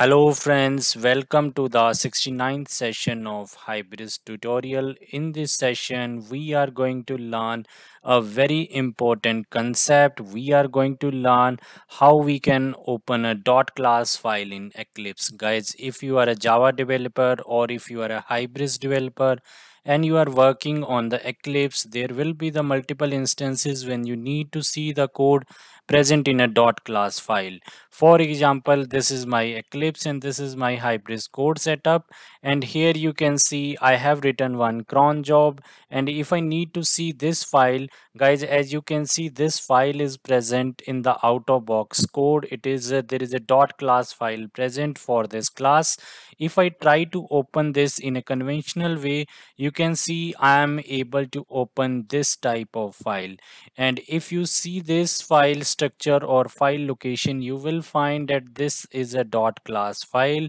Hello friends, welcome to the 69th session of Hybris tutorial. In this session, we are going to learn a very important concept. We are going to learn how we can open a dot class file in Eclipse. Guys, if you are a Java developer or if you are a Hybris developer, and you are working on the Eclipse, there will be the multiple instances when you need to see the code present in a dot class file. For example, this is my Eclipse and this is my Hybris code setup. And here you can see I have written one cron job. And if I need to see this file, guys, as you can see, this file is present in the out of box code. It is a, there is a dot class file present for this class. If I try to open this in a conventional way, you can see I am able to open this type of file. And if you see this file structure or file location you will find that this is a dot class file.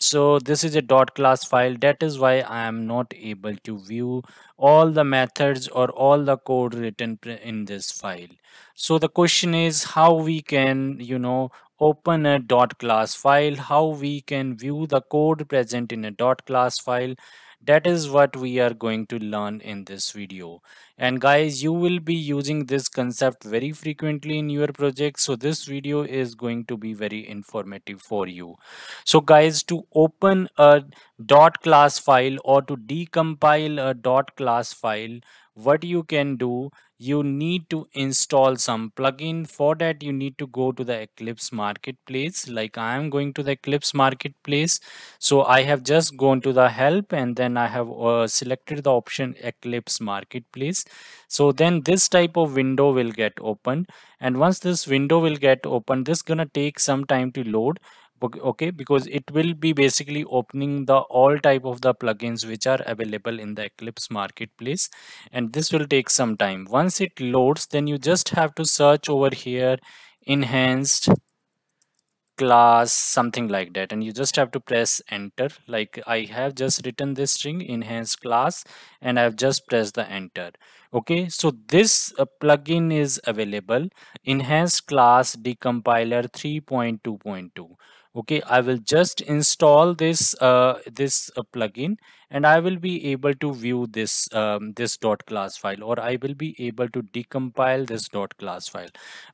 So this is a dot class file. That is why i am not able to view all the methods or all the code written in this file. So the question is how we can you know open a dot class file how we can view the code present in a dot class file that is what we are going to learn in this video. And guys you will be using this concept very frequently in your project. So this video is going to be very informative for you. So guys to open a dot class file or to decompile a dot class file what you can do you need to install some plugin. For that you need to go to the eclipse marketplace. Like i am going to the eclipse marketplace. So i have just gone to the help and then i have uh, selected the option eclipse marketplace. So then this type of window will get opened. And once this window will get opened this gonna take some time to load okay because it will be basically opening the all type of the plugins which are available in the eclipse marketplace and this will take some time. Once it loads then you just have to search over here enhanced class something like that and you just have to press enter. Like i have just written this string enhanced class and i've just pressed the enter. Okay so this uh, plugin is available. Enhanced class decompiler 3.2.2 okay i will just install this uh, this uh, plugin and i will be able to view this um, this dot class file or i will be able to decompile this dot class file.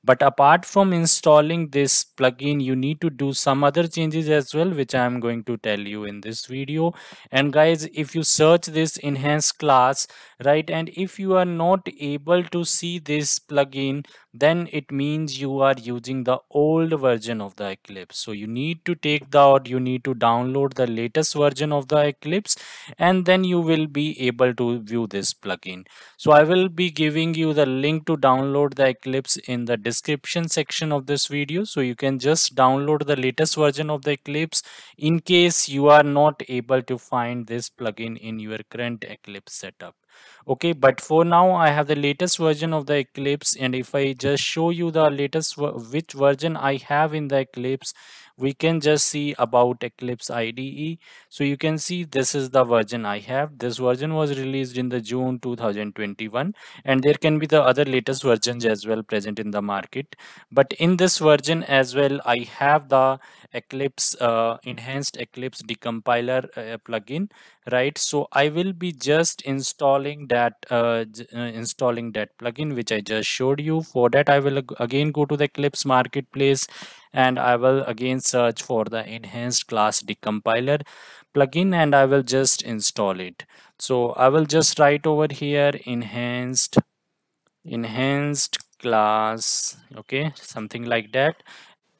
But apart from installing this plugin you need to do some other changes as well which i am going to tell you in this video. And guys if you search this enhanced class right and if you are not able to see this plugin then it means you are using the old version of the eclipse. So you need to take the or you need to download the latest version of the eclipse and then you will be able to view this plugin. So i will be giving you the link to download the eclipse in the description section of this video. So you can just download the latest version of the eclipse in case you are not able to find this plugin in your current eclipse setup. Okay but for now i have the latest version of the eclipse and if i just show you the latest which version i have in the eclipse we can just see about eclipse ide so you can see this is the version i have. This version was released in the june 2021 and there can be the other latest versions as well present in the market. But in this version as well i have the eclipse uh, enhanced eclipse decompiler uh, plugin right? So i will be just installing that uh, uh, installing that plugin which i just showed you. For that i will again go to the eclipse marketplace and i will again search for the enhanced class decompiler plugin and i will just install it. So i will just write over here enhanced enhanced class okay something like that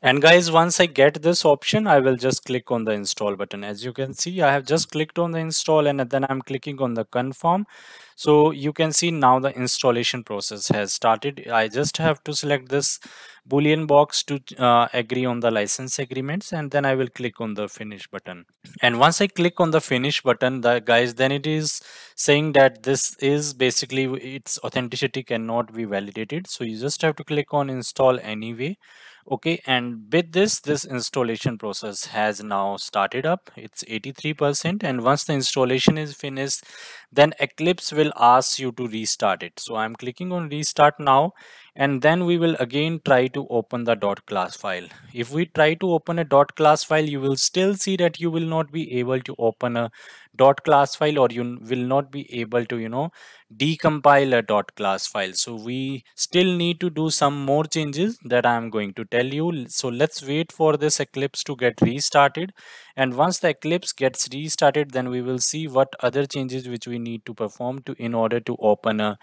and guys, once I get this option, I will just click on the install button. As you can see, I have just clicked on the install and then I'm clicking on the confirm. So you can see now the installation process has started. I just have to select this boolean box to uh, agree on the license agreements and then I will click on the finish button. And once I click on the finish button, the guys, then it is saying that this is basically its authenticity cannot be validated. So you just have to click on install anyway okay and with this this installation process has now started up. It's 83 percent and once the installation is finished then eclipse will ask you to restart it. So i'm clicking on restart now and then we will again try to open the dot class file. If we try to open a dot class file you will still see that you will not be able to open a dot class file or you will not be able to you know decompile a dot class file. So we still need to do some more changes that i am going to tell you. So let's wait for this eclipse to get restarted. And once the eclipse gets restarted then we will see what other changes which we need to perform to in order to open a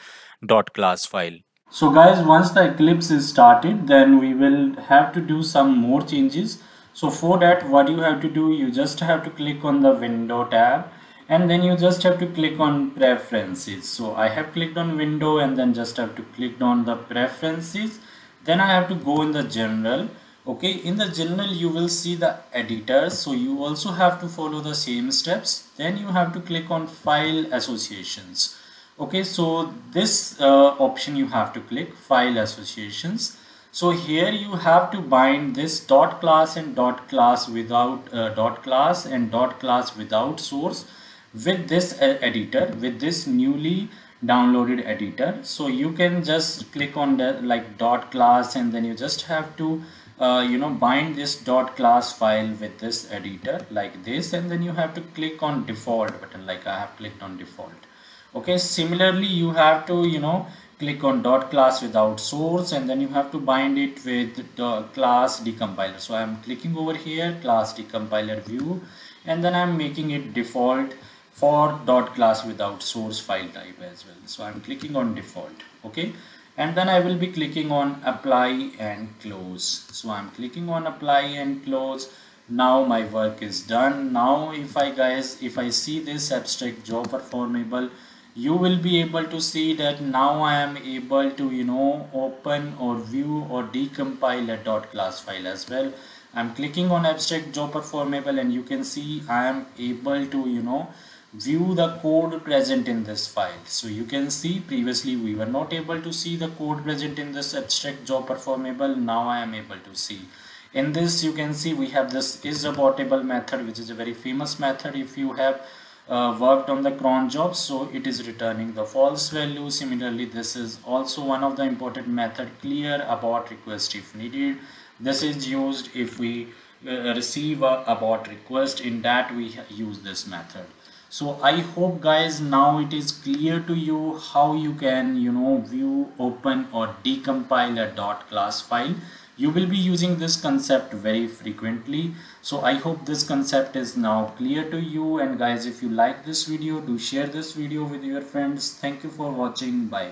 dot class file so guys, once the Eclipse is started, then we will have to do some more changes. So for that, what you have to do, you just have to click on the window tab and then you just have to click on preferences. So I have clicked on window and then just have to click on the preferences. Then I have to go in the general. Okay, in the general, you will see the editors. So you also have to follow the same steps. Then you have to click on file associations okay so this uh, option you have to click file associations. So here you have to bind this dot class and dot class without uh, dot class and dot class without source with this uh, editor with this newly downloaded editor. So you can just click on the like dot class and then you just have to uh, you know bind this dot class file with this editor like this and then you have to click on default button like I have clicked on default okay similarly you have to you know click on dot class without source and then you have to bind it with the class decompiler. So i'm clicking over here class decompiler view and then i'm making it default for dot class without source file type as well. So i'm clicking on default okay? And then i will be clicking on apply and close. So i'm clicking on apply and close. Now my work is done. Now if i guys if i see this abstract job performable you will be able to see that now I am able to you know open or view or decompile a dot class file as well. I'm clicking on abstract job performable and you can see I am able to you know view the code present in this file. So you can see previously we were not able to see the code present in this abstract job performable. Now I am able to see. In this you can see we have this is abortable method which is a very famous method if you have uh, worked on the cron job so it is returning the false value. Similarly this is also one of the important method clear abort request if needed. This is used if we uh, receive a abort request in that we use this method. So i hope guys now it is clear to you how you can you know view open or decompile a dot class file you will be using this concept very frequently. So i hope this concept is now clear to you. And guys if you like this video do share this video with your friends. Thank you for watching. Bye